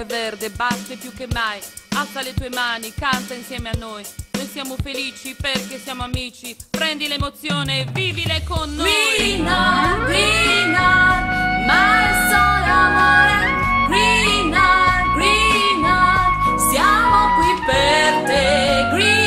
cuore verde batte più che mai. Alza le tue mani, canta insieme a noi. Noi siamo felici perché siamo amici. Prendi l'emozione, vivile con noi. Green Art, Green Art, mare, sole, amore. Green Art, Green Art, siamo qui per te. Green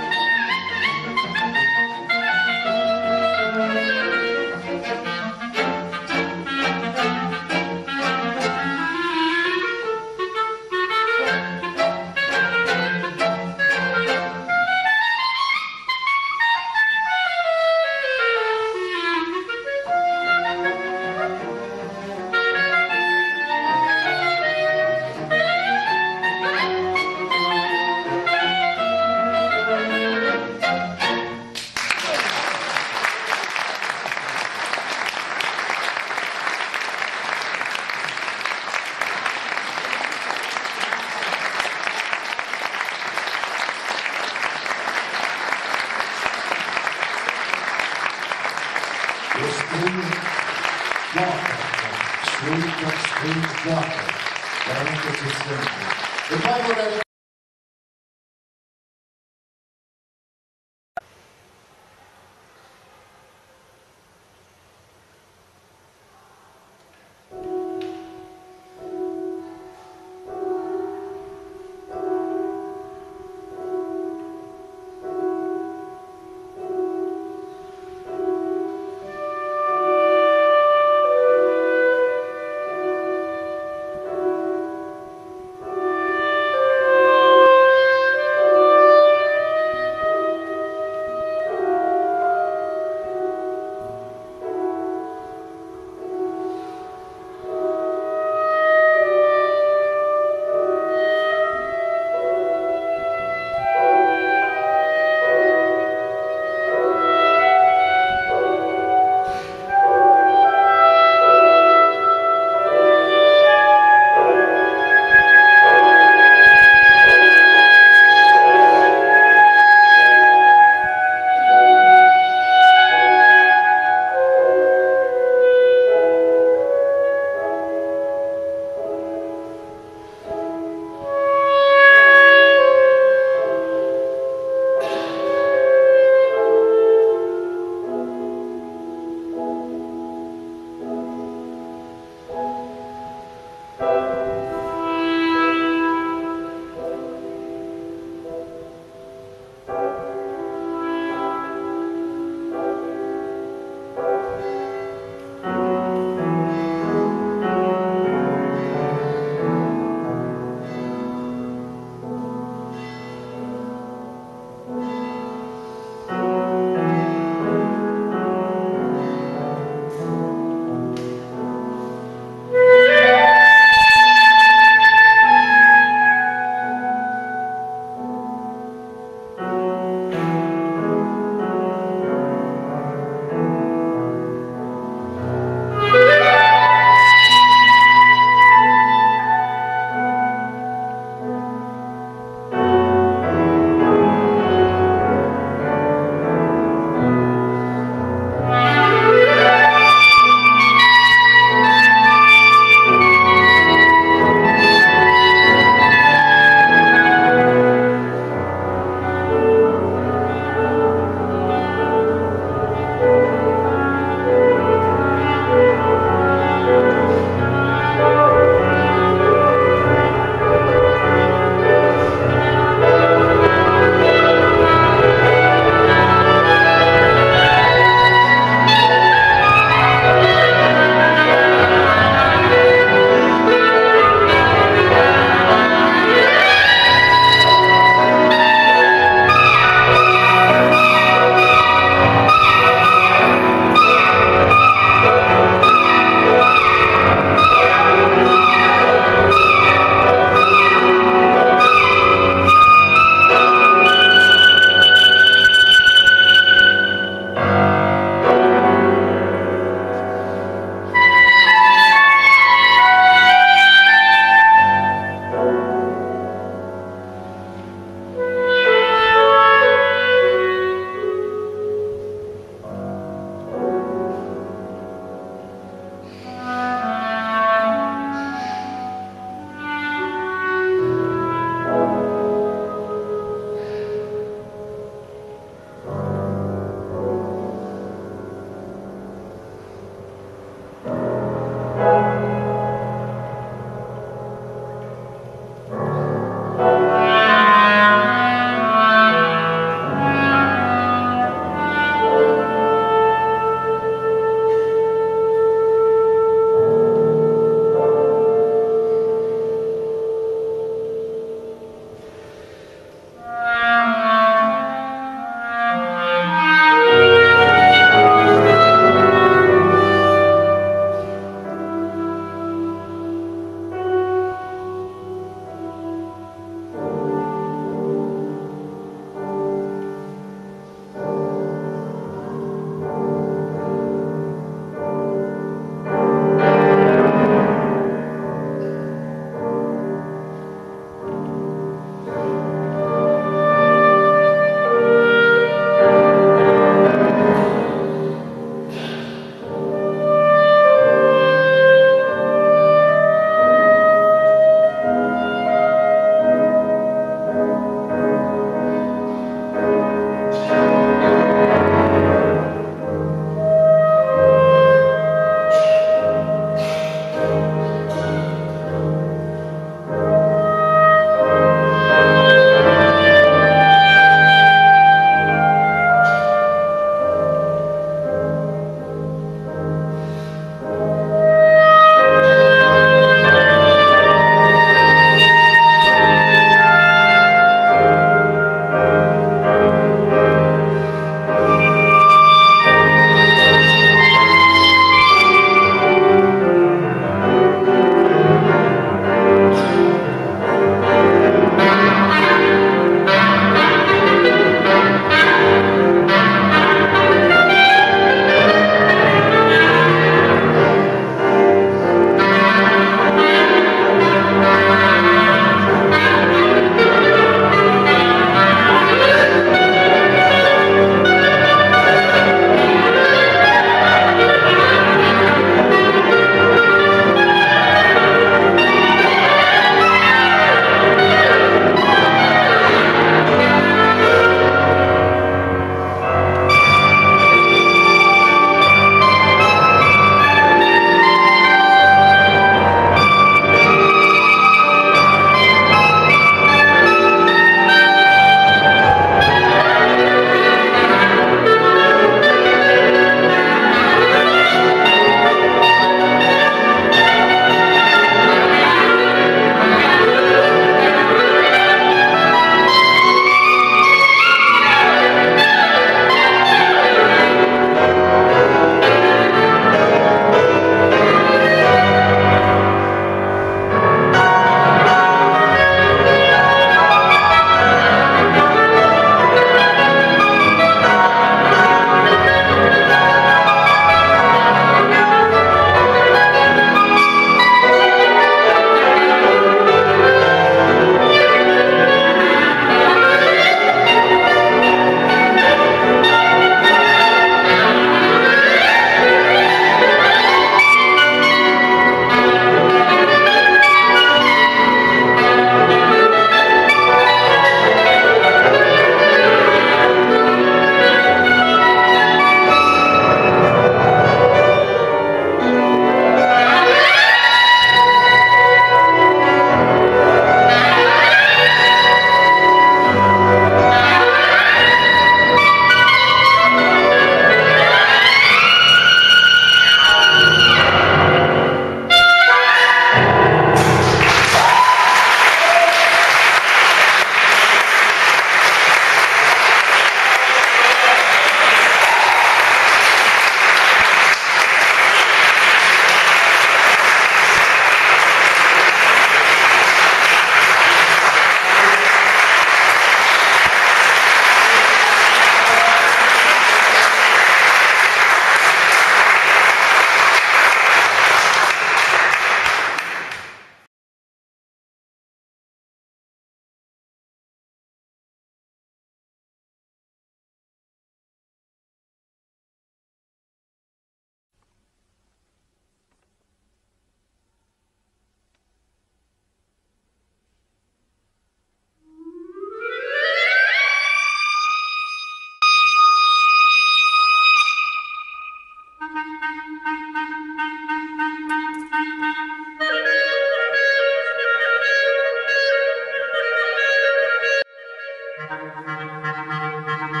Thank you.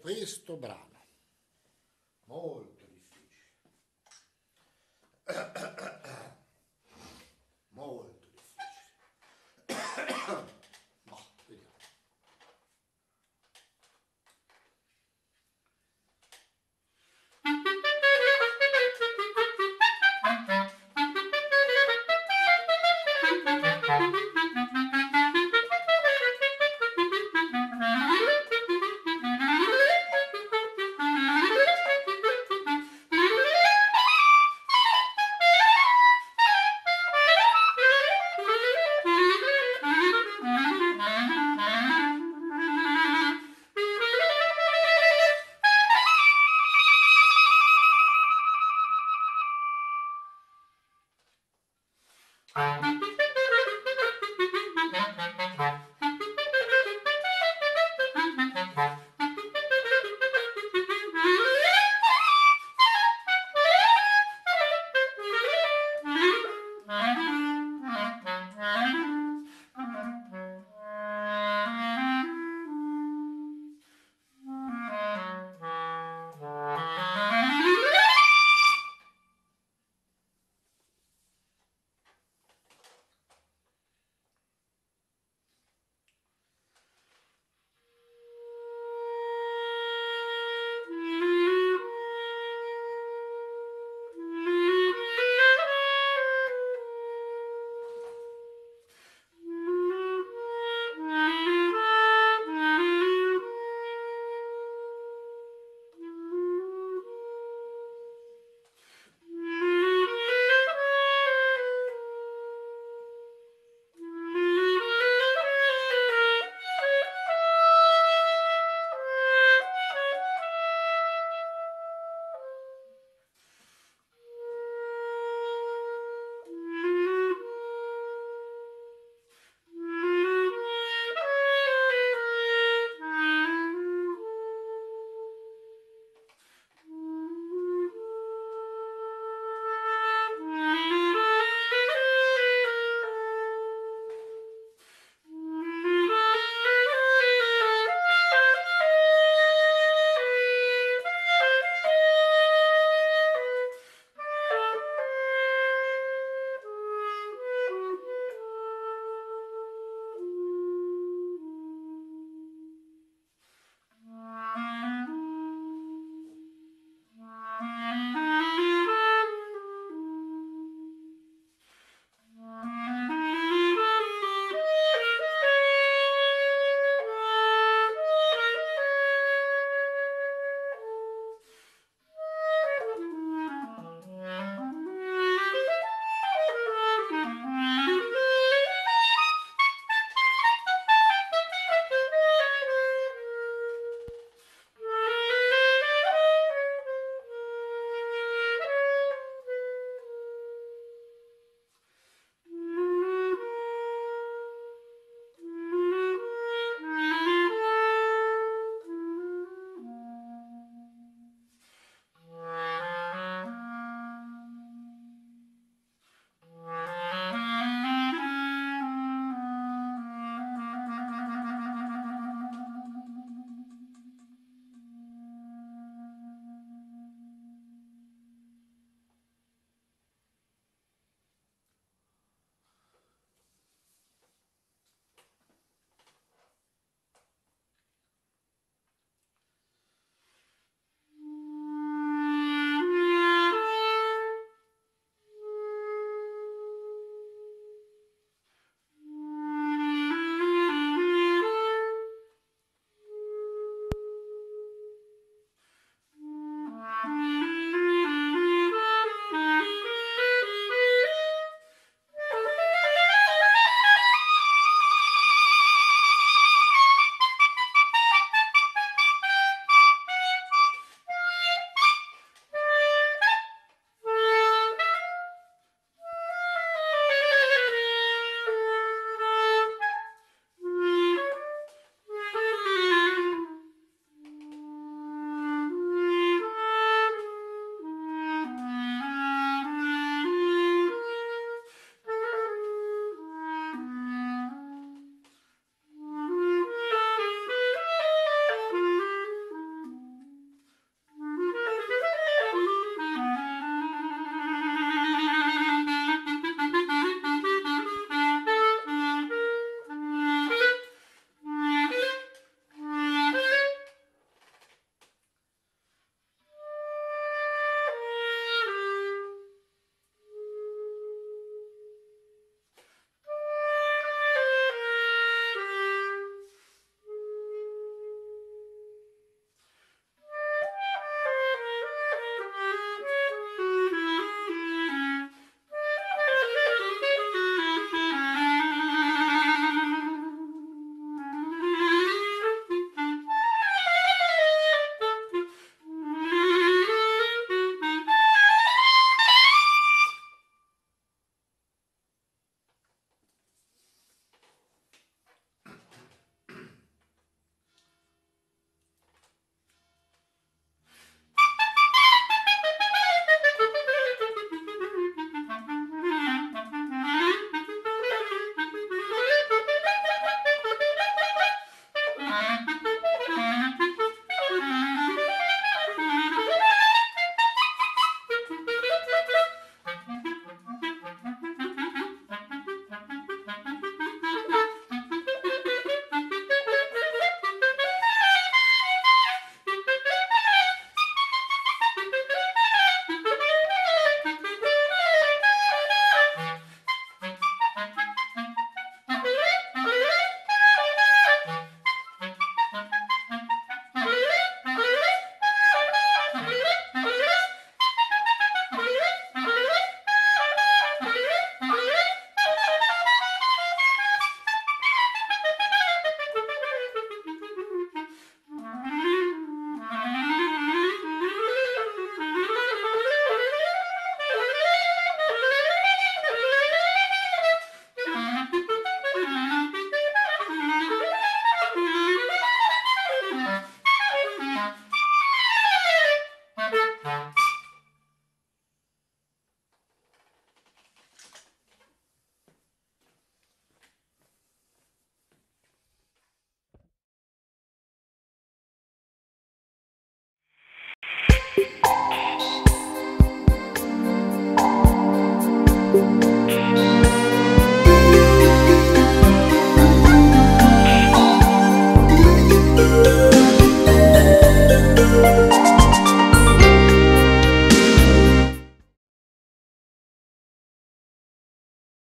Questo brano.